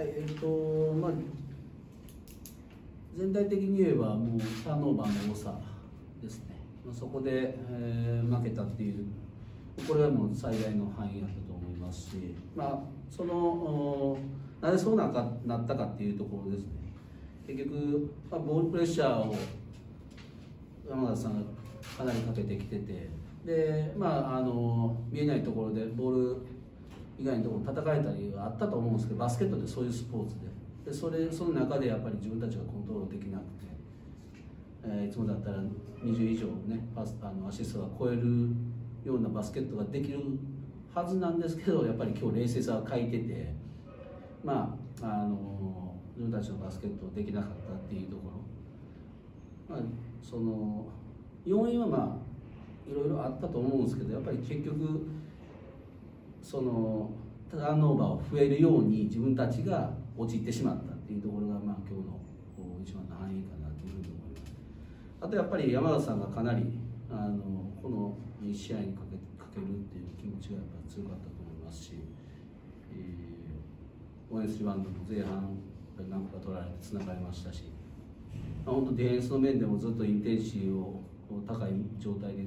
はいえっ、とまあ全体的に言えばもうターンオーバーの多さですね、まあ、そこで、えー、負けたっていうこれはもう最大の範囲だったと思いますし、まあ、そのなぜそうなかなったかっていうところですね。結局、まあ、ボールプレッシャーを山田さんがかなりかけてきててで、まあ、あの見えないところでボール以外のところ叩かれたりはあったと思うんですけどバスケットってそういうスポーツで。でそれその中でやっぱり自分たちがコントロールできなくて、えー、いつもだったら20以上ねパスあのアシストが超えるようなバスケットができるはずなんですけどやっぱり今日冷静さは欠いててまああの自分たちのバスケットできなかったっていうところ、まあ、その要因はまあいろいろあったと思うんですけどやっぱり結局そのターンオーバーを増えるように自分たちが陥ってしまったっていうところが、まあ、今日の一番の範囲かなというふうに思います。あとやっぱり山田さんがかなりあのこの1試合にかけかけるっていう気持ちがやっぱ強かったと思いますし、えー、オフェンスリバウンドも前半何個か取られてつながりましたし、まあ、本当ディフェンスの面でもずっとインテンシティを高い状態で、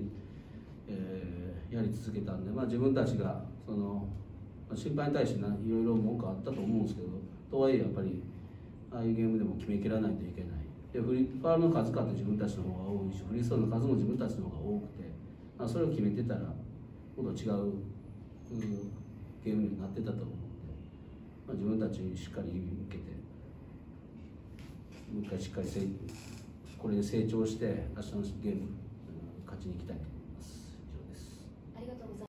えー、やり続けたんで、まあ、自分たちがその心配に対していろいろ文句あったと思うんですけどとはいえやっぱりああいうゲームでも決めきらないといけない。でフリファールの数かって自分たちの方が多いしフリースローの数も自分たちの方が多くて、まあ、それを決めてたらもっと違うゲームになってたと思うので、まあ、自分たちにしっかり向けてもう一回しっかりこれで成長して明日のゲーム勝ちに行きたいと。